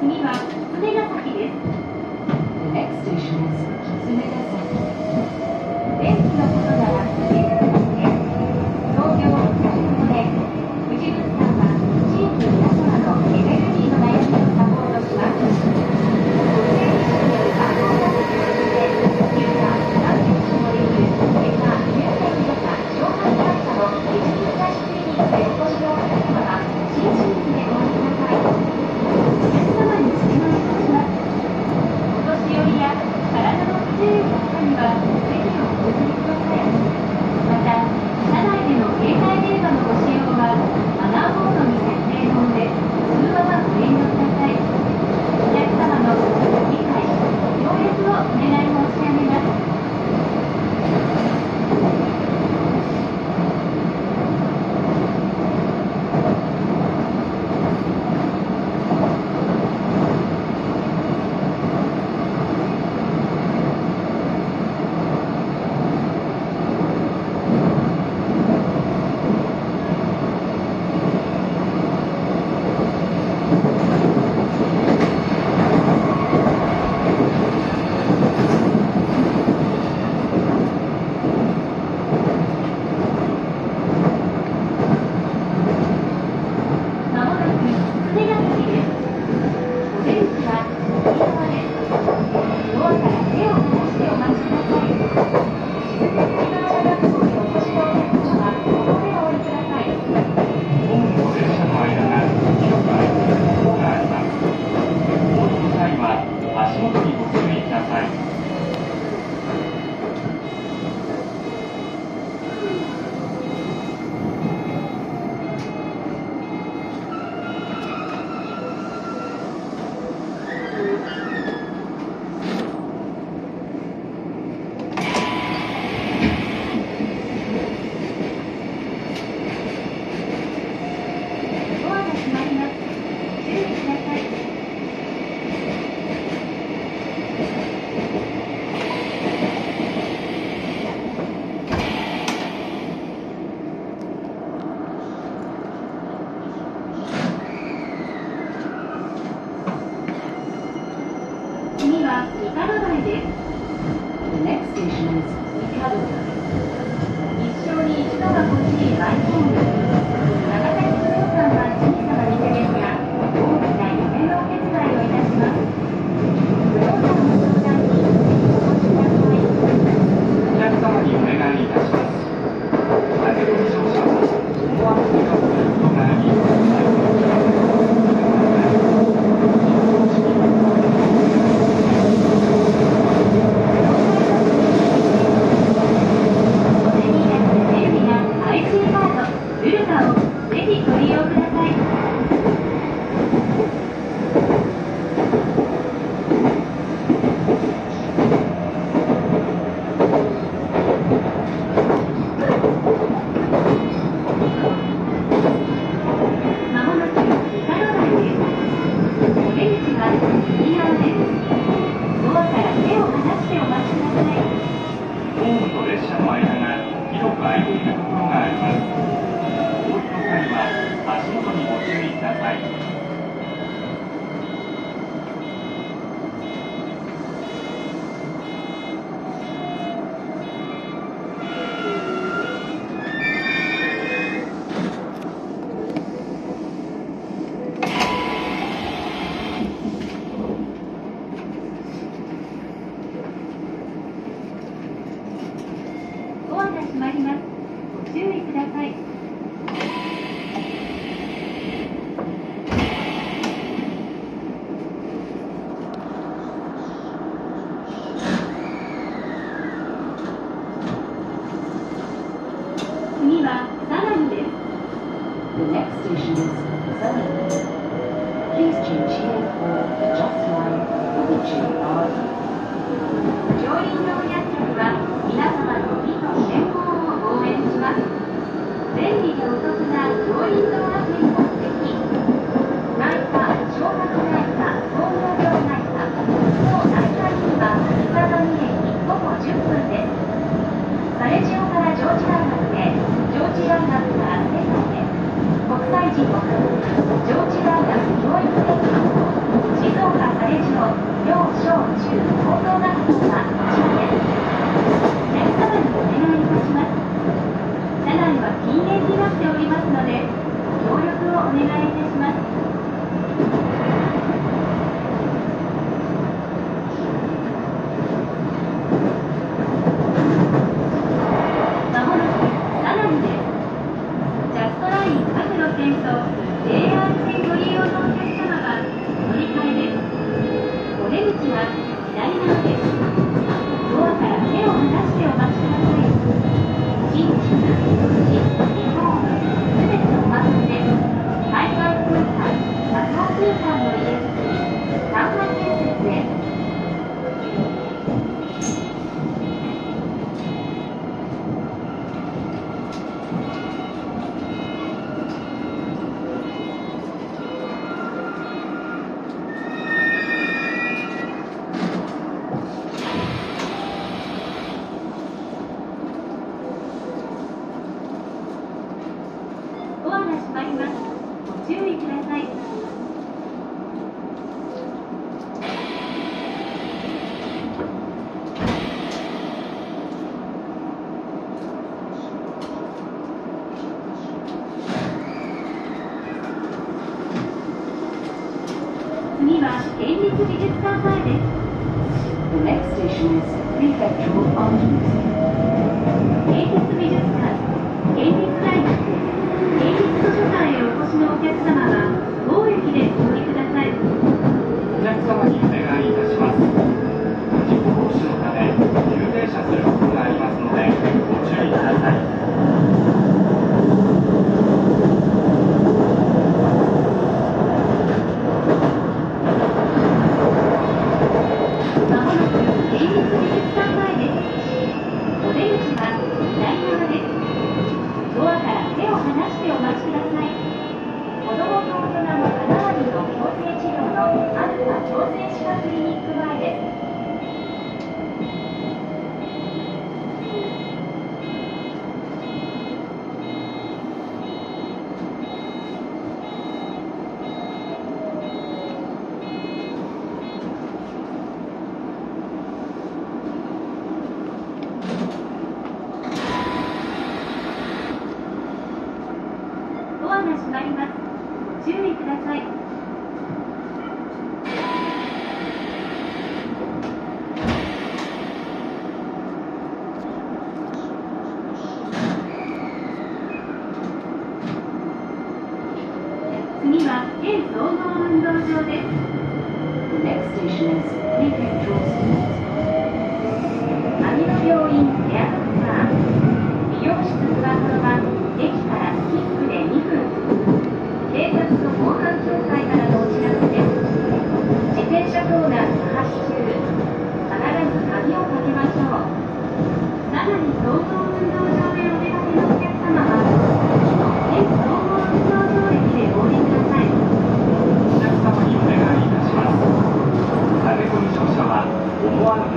次は爪ヶ先です。ああ。来。购买注意ください。乗員のお約束は皆様のご利用です。便利でお得な教員のアプリも内科小学内科総合病内科総内科院は岩戸に駅徒歩10分ですマレから学へ国際人学教育芸術美術館芸術団へお越しのお客様 Next station is Prefecture.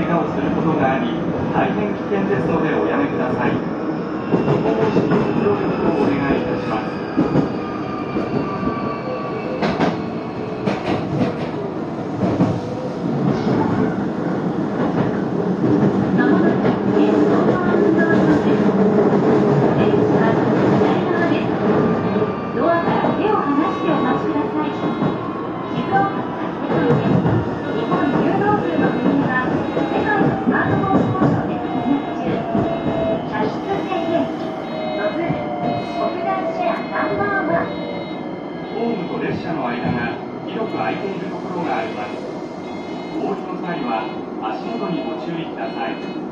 怪我をすることがあり大変危険ですのでおやめください歩行防止協力をお願いいたします。注意ください。